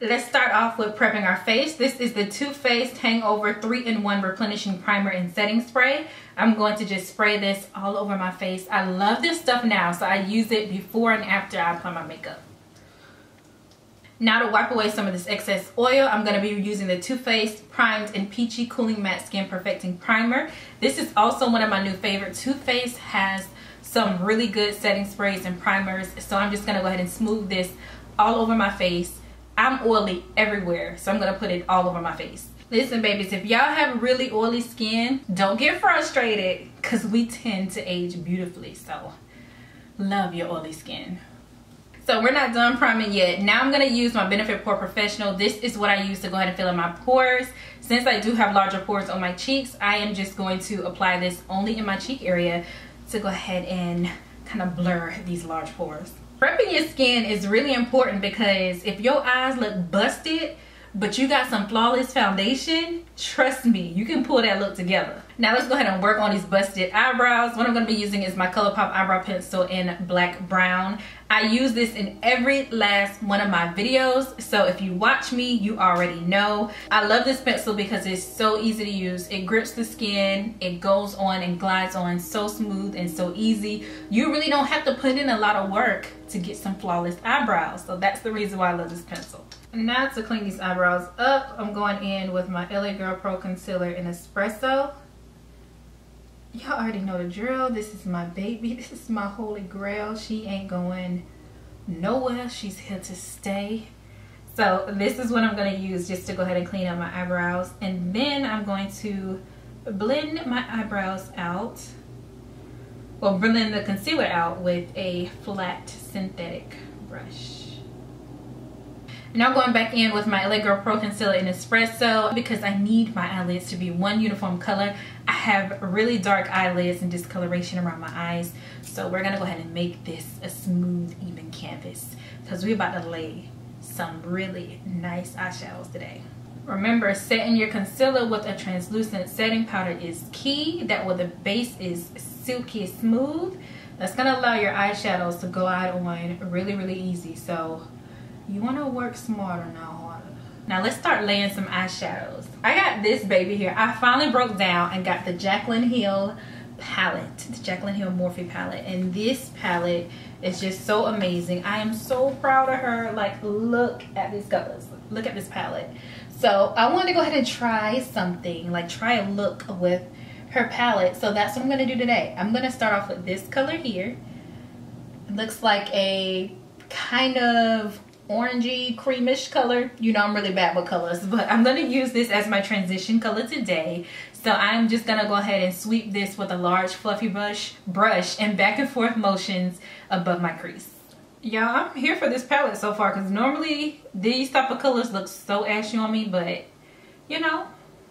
Let's start off with prepping our face. This is the Too Faced Hangover 3-in-1 Replenishing Primer and Setting Spray. I'm going to just spray this all over my face. I love this stuff now, so I use it before and after I apply my makeup. Now to wipe away some of this excess oil, I'm going to be using the Too Faced Primed and Peachy Cooling Matte Skin Perfecting Primer. This is also one of my new favorites. Too Faced has some really good setting sprays and primers, so I'm just going to go ahead and smooth this all over my face. I'm oily everywhere, so I'm to put it all over my face. Listen, babies, if y'all have really oily skin, don't get frustrated because we tend to age beautifully. So, love your oily skin. So we're not done priming yet. Now I'm to use my Benefit Pore Professional. This is what I use to go ahead and fill in my pores. Since I do have larger pores on my cheeks, I am just going to apply this only in my cheek area to go ahead and kind of blur these large pores. Prepping your skin is really important because if your eyes look busted, but you got some flawless foundation, trust me, you can pull that look together. Now let's go ahead and work on these busted eyebrows. What I'm going to be using is my ColourPop eyebrow pencil in black brown. I use this in every last one of my videos. So if you watch me, you already know. I love this pencil because it's so easy to use. It grips the skin. It goes on and glides on so smooth and so easy. You really don't have to put in a lot of work to get some flawless eyebrows. So that's the reason why I love this pencil. Now to clean these eyebrows up, I'm going in with my LA Girl Pro Concealer in Espresso. Y'all already know the drill. This is my baby. This is my holy grail. She ain't going nowhere. She's here to stay. So this is what I'm going to use just to go ahead and clean up my eyebrows. And then I'm going to blend my eyebrows out. Well, blend the concealer out with a flat synthetic brush. Now going back in with my Girl Pro Concealer in Espresso because I need my eyelids to be one uniform color. I have really dark eyelids and discoloration around my eyes. So we're gonna go ahead and make this a smooth, even canvas because we're about to lay some really nice eyeshadows today. Remember, setting your concealer with a translucent setting powder is key. That way the base is silky smooth. That's gonna allow your eyeshadows to go out on really, really easy. So you want to work smarter, not harder. Now let's start laying some eyeshadows. I got this baby here. I finally broke down and got the Jaclyn Hill palette, the Jaclyn Hill Morphe palette. And this palette is just so amazing. I am so proud of her. Like, look at these colors. Look at this palette. So I wanted to go ahead and try something, like try a look with her palette. So that's what I'm gonna do today. I'm gonna start off with this color here. It looks like a kind of orangey creamish color. You know i'm really bad with colors but i'm going to use this as my transition color today. So i'm just going to go ahead and sweep this with a large fluffy brush brush and back and forth motions above my crease. Y'all i'm here for this palette so far because normally these type of colors look so ashy on me but you know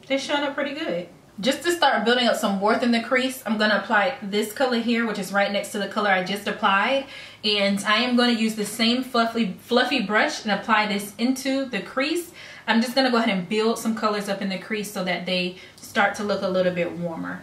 they're showing up pretty good just to start building up some warmth in the crease, I'm going to apply this color here, which is right next to the color I just applied. And I am going to use the same fluffy, fluffy brush and apply this into the crease. I'm just going to go ahead and build some colors up in the crease so that they start to look a little bit warmer.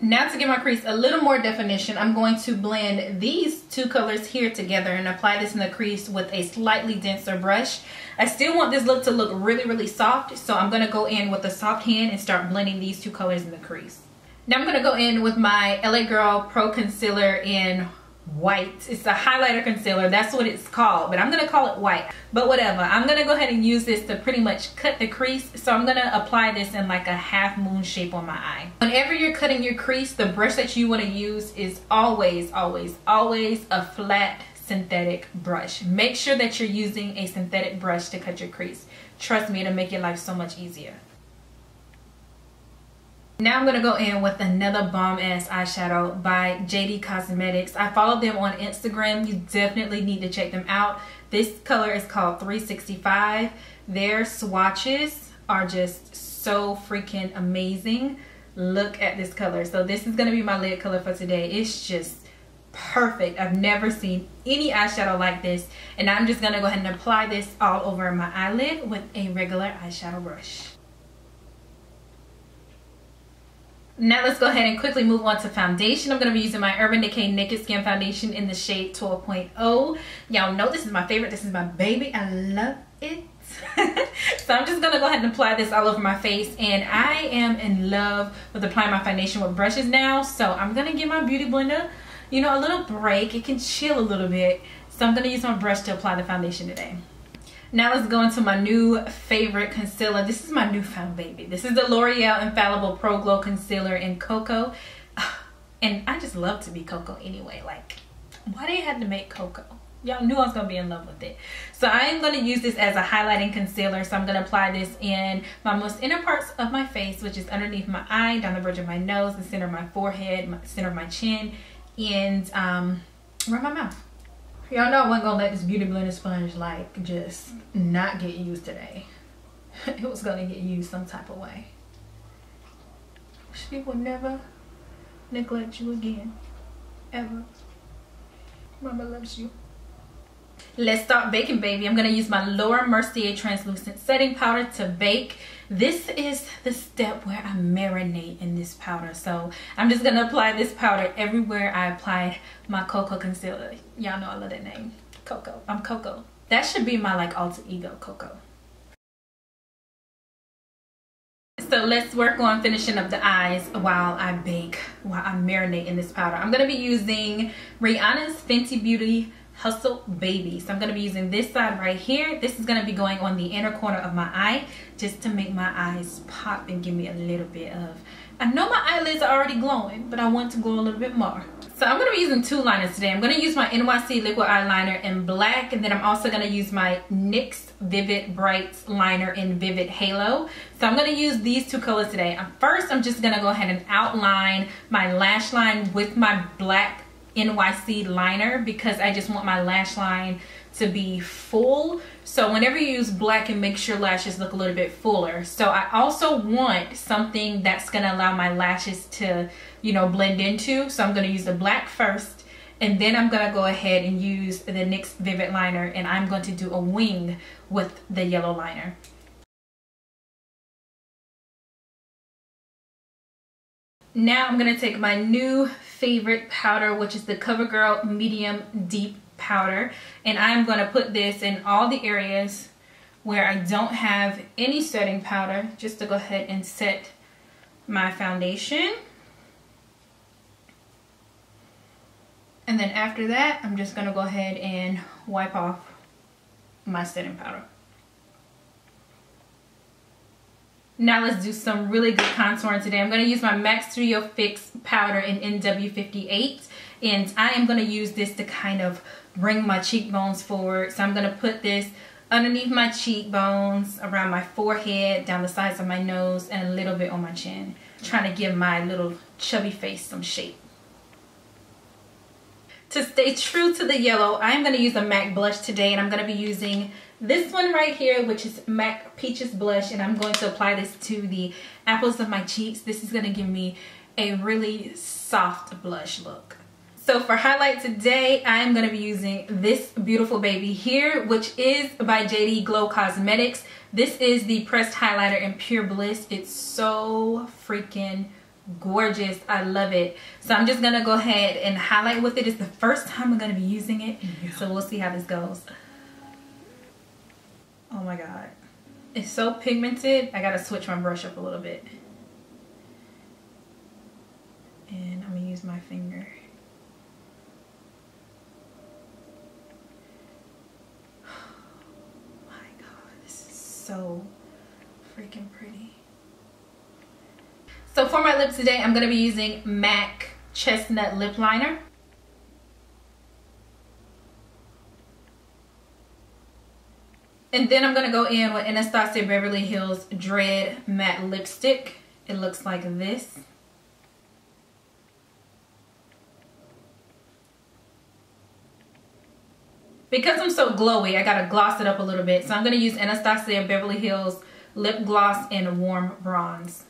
Now to give my crease a little more definition, I'm going to blend these two colors here together and apply this in the crease with a slightly denser brush. I still want this look to look really, really soft, so I'm going to go in with a soft hand and start blending these two colors in the crease. Now I'm going to go in with my LA Girl Pro Concealer in white. It's a highlighter concealer. That's what it's called, but I'm to call it white. But whatever. I'm to go ahead and use this to pretty much cut the crease. So I'm to apply this in like a half moon shape on my eye. Whenever you're cutting your crease, the brush that you want to use is always, always, always a flat synthetic brush. Make sure that you're using a synthetic brush to cut your crease. Trust me, it'll make your life so much easier. Now I'm going to go in with another bomb ass eyeshadow by JD Cosmetics. I follow them on Instagram. You definitely need to check them out. This color is called 365. Their swatches are just so freaking amazing. Look at this color. So this is going to be my lid color for today. It's just perfect. I've never seen any eyeshadow like this. And I'm just going to go ahead and apply this all over my eyelid with a regular eyeshadow brush. Now let's go ahead and quickly move on to foundation. I'm going to be using my Urban Decay Naked Skin Foundation in the shade 12.0. Y'all know this is my favorite. This is my baby. I love it. so I'm just gonna go ahead and apply this all over my face and I am in love with applying my foundation with brushes now. So I'm gonna give my Beauty Blender, you know, a little break. It can chill a little bit. So I'm gonna use my brush to apply the foundation today. Now let's go into my new favorite concealer. This is my newfound baby. This is the L'Oreal Infallible Pro Glow Concealer in Cocoa. And I just love to be Cocoa anyway. Like, why they had to make Cocoa? Y'all knew I was going to be in love with it. So I am going to use this as a highlighting concealer. So I'm going to apply this in my most inner parts of my face, which is underneath my eye, down the bridge of my nose, the center of my forehead, my center of my chin, and um, around my mouth. Y'all know I wasn't gonna let this Beauty Blender sponge like just not get used today. it was gonna get used some type of way. She will never neglect you again. Ever. Mama loves you. Let's start baking, baby. I'm gonna use my Laura Mercier translucent setting powder to bake. This is the step where I marinate in this powder. So I'm just gonna apply this powder everywhere I apply my Cocoa concealer. Y'all know I love that name, Cocoa. I'm Cocoa. That should be my like alter ego, Cocoa. So let's work on finishing up the eyes while I bake, while I marinate in this powder. I'm gonna be using Rihanna's Fenty Beauty Hustle Baby. So I'm going to be using this side right here. This is going to be going on the inner corner of my eye just to make my eyes pop and give me a little bit of... I know my eyelids are already glowing, but I want to glow a little bit more. So I'm going to be using two liners today. I'm going to use my NYC liquid eyeliner in black and then I'm also going to use my NYX Vivid Brights liner in Vivid Halo. So I'm going to use these two colors today. First, I'm just going to go ahead and outline my lash line with my black NYC liner because I just want my lash line to be full. So whenever you use black, it makes your lashes look a little bit fuller. So I also want something that's gonna allow my lashes to, you know, blend into. So I'm gonna use the black first and then I'm gonna go ahead and use the NYX Vivid Liner and I'm going to do a wing with the yellow liner. Now I'm going to take my new favorite powder, which is the CoverGirl Medium Deep Powder. And I'm going to put this in all the areas where I don't have any setting powder, just to go ahead and set my foundation. And then after that, I'm just going to go ahead and wipe off my setting powder. Now let's do some really good contouring today. I'm going to use my MAC Studio Fix powder in NW58 and I am going to use this to kind of bring my cheekbones forward. So I'm going to put this underneath my cheekbones, around my forehead, down the sides of my nose, and a little bit on my chin. Trying to give my little chubby face some shape. To stay true to the yellow, I'm going to use a MAC blush today and I'm going to be using this one right here, which is MAC Peaches Blush, and I'm going to apply this to the apples of my cheeks. This is going to give me a really soft blush look. So for highlight today, I am going to be using this beautiful baby here, which is by JD Glow Cosmetics. This is the pressed highlighter in Pure Bliss. It's so freaking gorgeous. I love it. So I'm just going to go ahead and highlight with it. It's the first time I'm going to be using it. So we'll see how this goes. Oh my god. It's so pigmented. I gotta switch my brush up a little bit. And I'm gonna use my finger. Oh my god, this is so freaking pretty. So for my lips today, I'm gonna be using MAC Chestnut Lip Liner. And then I'm going to go in with Anastasia Beverly Hills Dread Matte Lipstick. It looks like this. Because I'm so glowy, I got to gloss it up a little bit. So I'm going to use Anastasia Beverly Hills Lip Gloss in Warm Bronze.